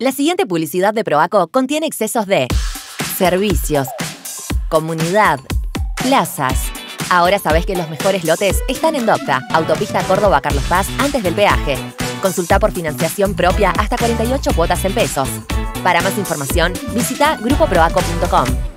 La siguiente publicidad de Proaco contiene excesos de servicios, comunidad, plazas. Ahora sabés que los mejores lotes están en Docta, Autopista Córdoba Carlos Paz, antes del peaje. Consulta por financiación propia hasta 48 cuotas en pesos. Para más información, visita grupoproaco.com.